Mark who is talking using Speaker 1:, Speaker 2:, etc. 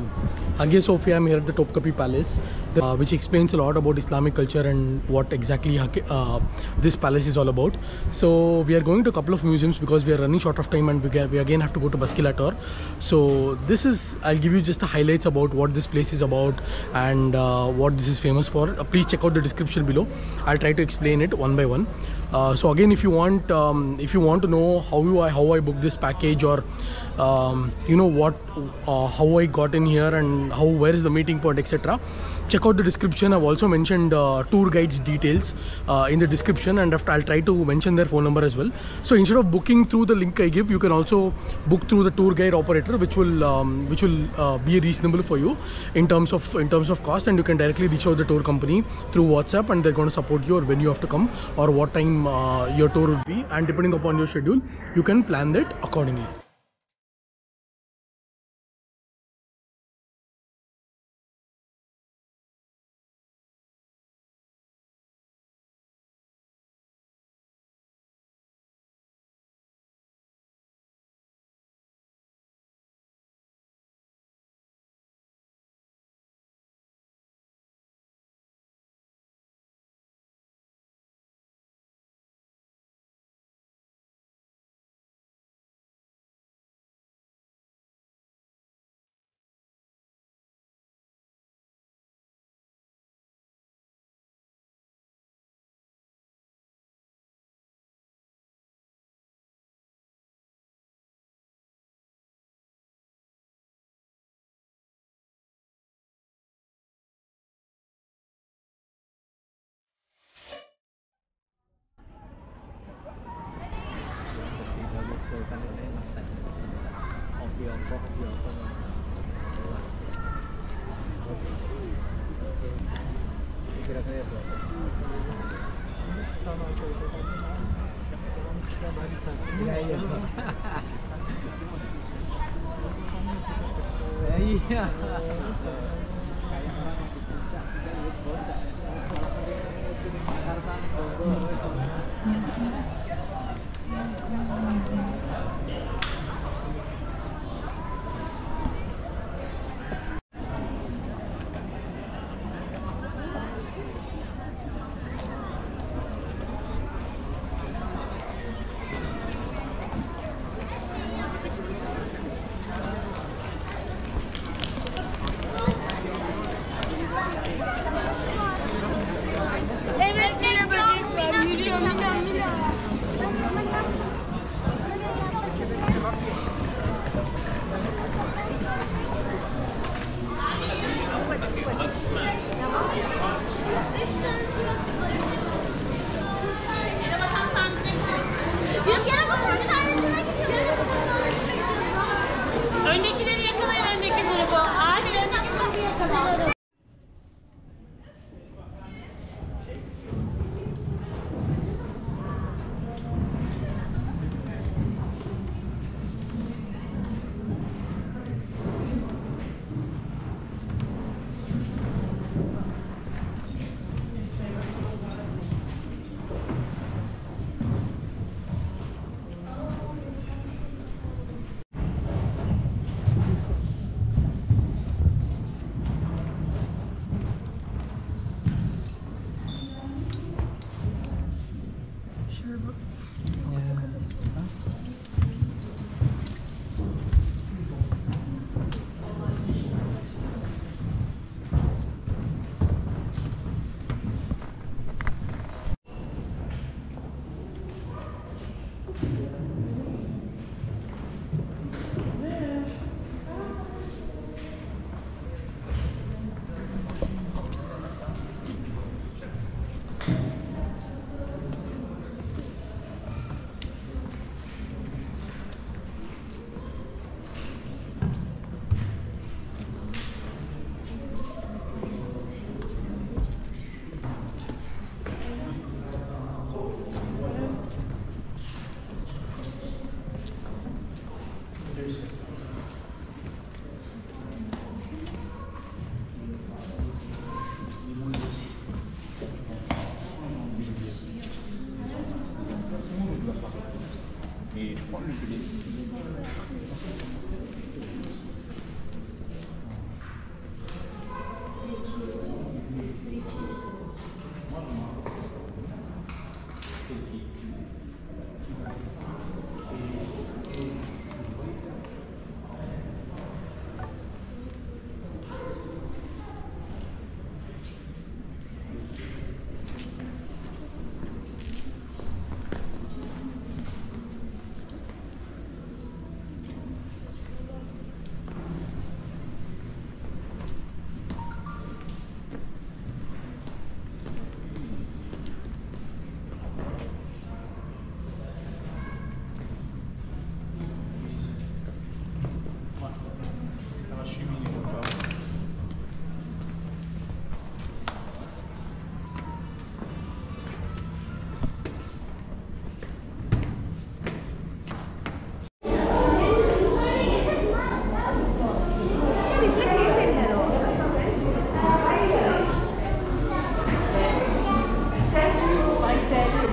Speaker 1: um, Hagia Sophia. I'm here at the Topkapi Palace, uh, which explains a lot about Islamic culture and what exactly uh, this palace is all about. So we are going to a couple of museums because we are running short of time and we, we again have to go to Baskila Tour. So this is I'll give you just the highlights about what this place is about and uh, what this is famous for. Uh, please check out the description below. I'll try to explain it one by one. Uh, so again, if you want, um, if you want to know how you I how I booked this package or um, you know what, uh, how I got in here and how where is the meeting point, etc. Check out the description. I've also mentioned uh, tour guides details uh, in the description, and after I'll try to mention their phone number as well. So instead of booking through the link I give, you can also book through the tour guide operator, which will um, which will uh, be reasonable for you in terms of in terms of cost, and you can directly reach out the tour company through WhatsApp, and they're going to support you or when you have to come or what time uh, your tour would be, and depending upon your schedule, you can plan that accordingly. kan oh, ini maksa hobi apa hobi apa kira-kira ya berapa sama aja itu kan orang suka barista iya. Iya iya. Kayak orang di puncak kita ya, ikut Jakarta Bogor 뻔을 드리고 said